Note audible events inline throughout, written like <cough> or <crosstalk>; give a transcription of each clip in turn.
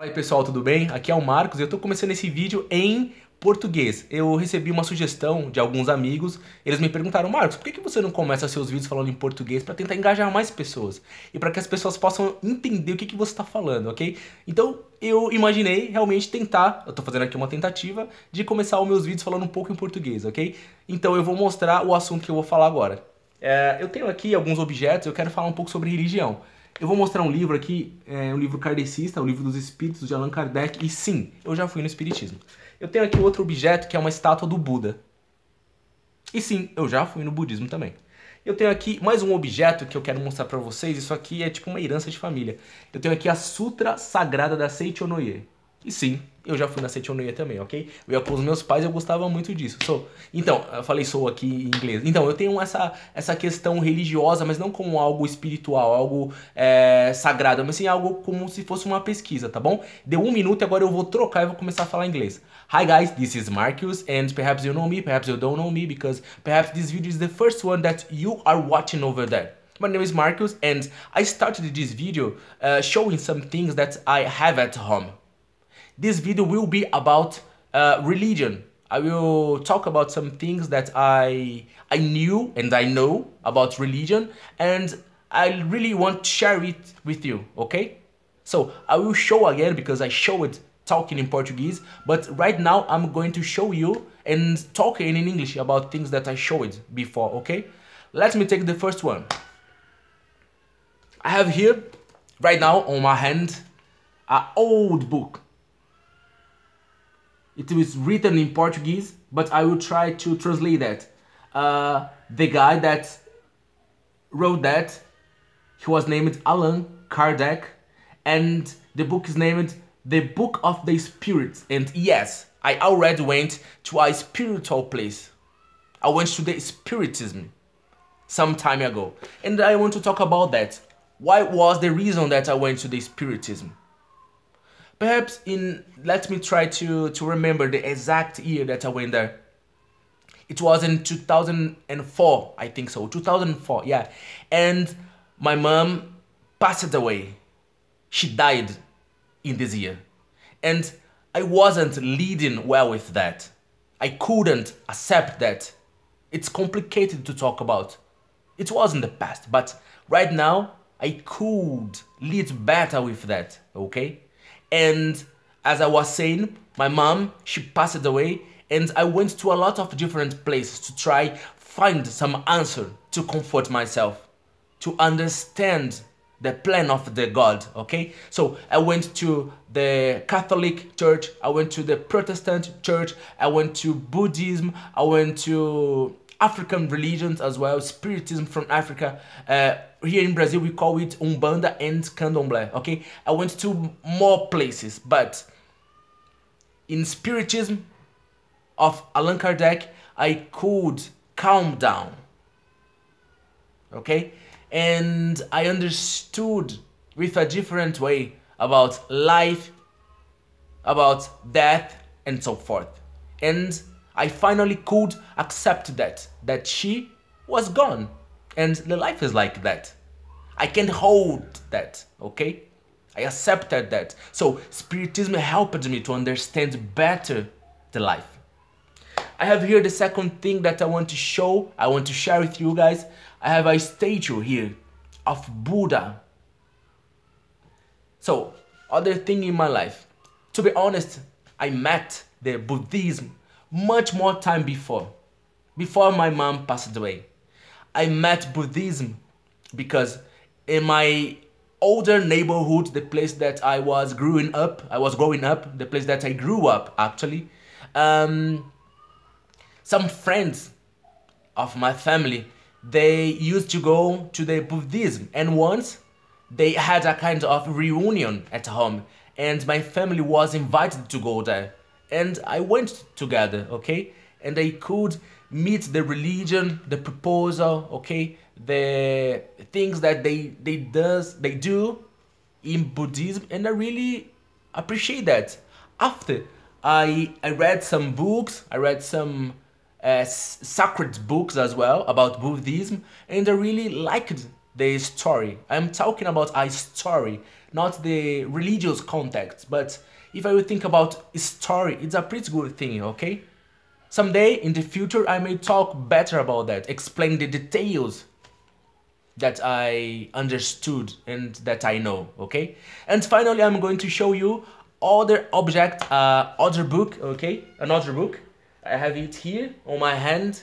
Aí pessoal, tudo bem? Aqui é o Marcos e eu tô começando esse vídeo em português. Eu recebi uma sugestão de alguns amigos, eles me perguntaram, Marcos, por que, que você não começa seus vídeos falando em português para tentar engajar mais pessoas? E para que as pessoas possam entender o que, que você está falando, ok? Então eu imaginei realmente tentar, eu tô fazendo aqui uma tentativa, de começar os meus vídeos falando um pouco em português, ok? Então eu vou mostrar o assunto que eu vou falar agora. É, eu tenho aqui alguns objetos, eu quero falar um pouco sobre religião. Eu vou mostrar um livro aqui, é um livro kardecista, o livro dos espíritos de Allan Kardec, e sim, eu já fui no espiritismo. Eu tenho aqui outro objeto que é uma estátua do Buda. E sim, eu já fui no budismo também. Eu tenho aqui mais um objeto que eu quero mostrar para vocês, isso aqui é tipo uma herança de família. Eu tenho aqui a Sutra Sagrada da Seichonoye. E sim, eu já fui na Seichonoye também, ok? Eu ia com os meus pais eu gostava muito disso. Sou. Então, eu falei sou aqui em inglês. Então, eu tenho essa, essa questão religiosa, mas não como algo espiritual, algo é, sagrado, mas sim algo como se fosse uma pesquisa, tá bom? Deu um minuto e agora eu vou trocar e vou começar a falar inglês. Hi guys, this is Marcus and perhaps you know me, perhaps you don't know me because perhaps this video is the first one that you are watching over there. My name is Marcus and I started this video uh, showing some things that I have at home. This video will be about uh, religion. I will talk about some things that I I knew and I know about religion and I really want to share it with you, okay? So I will show again because I show it talking in Portuguese, but right now I'm going to show you and talking in English about things that I showed before, okay? Let me take the first one. I have here, right now on my hand, an old book it was written in Portuguese, but I will try to translate that. Uh, the guy that wrote that, he was named Allan Kardec, and the book is named The Book of the Spirits. And yes, I already went to a spiritual place. I went to the Spiritism some time ago, and I want to talk about that. Why was the reason that I went to the Spiritism? Perhaps in, let me try to, to remember the exact year that I went there. It was in 2004, I think so, 2004, yeah. And my mom passed away. She died in this year. And I wasn't leading well with that. I couldn't accept that. It's complicated to talk about. It was in the past, but right now I could lead better with that, okay? And as I was saying, my mom, she passed away and I went to a lot of different places to try find some answer to comfort myself, to understand the plan of the God, okay? So I went to the Catholic Church, I went to the Protestant Church, I went to Buddhism, I went to African religions as well, Spiritism from Africa. Uh, here in Brazil, we call it Umbanda and Candomblé, okay? I went to more places, but in Spiritism of Allan Kardec, I could calm down, okay? And I understood with a different way about life, about death, and so forth. And I finally could accept that, that she was gone. And the life is like that. I can hold that, okay? I accepted that. So Spiritism helped me to understand better the life. I have here the second thing that I want to show, I want to share with you guys. I have a statue here of Buddha. So, other thing in my life. To be honest, I met the Buddhism much more time before, before my mom passed away. I met Buddhism because in my older neighborhood, the place that I was growing up, I was growing up, the place that I grew up actually, um, some friends of my family, they used to go to the Buddhism. And once they had a kind of reunion at home. And my family was invited to go there and I went together, okay? And I could meet the religion, the proposal, okay? The things that they they does they do in Buddhism, and I really appreciate that. After I I read some books, I read some uh, sacred books as well about Buddhism, and I really liked the story. I'm talking about a story, not the religious context, but if I would think about story, it's a pretty good thing, okay? Someday in the future I may talk better about that, explain the details that I understood and that I know, okay? And finally I'm going to show you other object, uh, other book, okay? Another book. I have it here on my hand.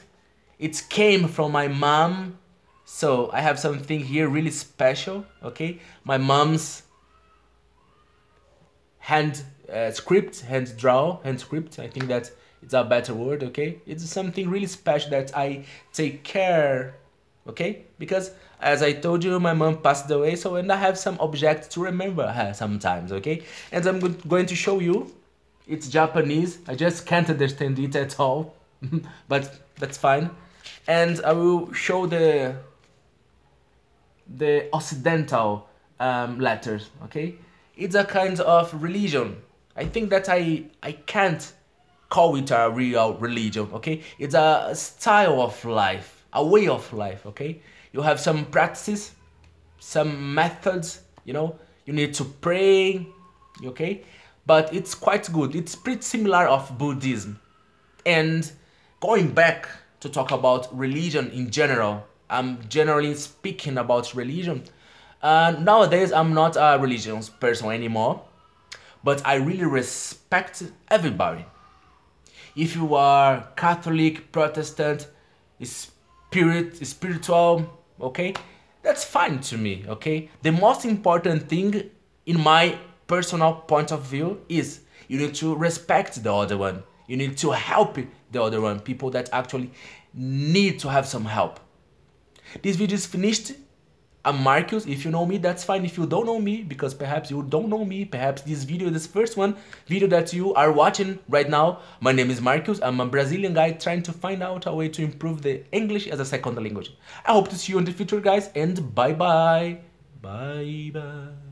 It came from my mom so I have something here really special, okay? My mom's hand uh, script, hand draw, hand script. I think that it's a better word, okay? It's something really special that I take care, okay? Because as I told you, my mom passed away, so and I have some objects to remember her sometimes, okay? And I'm going to show you. It's Japanese. I just can't understand it at all, <laughs> but that's fine. And I will show the the Occidental um, letters, okay? It's a kind of religion. I think that I, I can't call it a real religion, okay? It's a style of life, a way of life, okay? You have some practices, some methods, you know? You need to pray, okay? But it's quite good. It's pretty similar of Buddhism. And going back to talk about religion in general, I'm generally speaking about religion. Uh, nowadays, I'm not a religious person anymore, but I really respect everybody. If you are Catholic, Protestant, spirit, spiritual, okay, that's fine to me, okay? The most important thing in my personal point of view is you need to respect the other one. You need to help the other one, people that actually need to have some help. This video is finished. I'm Marcus. If you know me, that's fine. If you don't know me, because perhaps you don't know me, perhaps this video, this first one, video that you are watching right now, my name is Marcus. I'm a Brazilian guy trying to find out a way to improve the English as a second language. I hope to see you in the future, guys, and bye-bye. Bye-bye.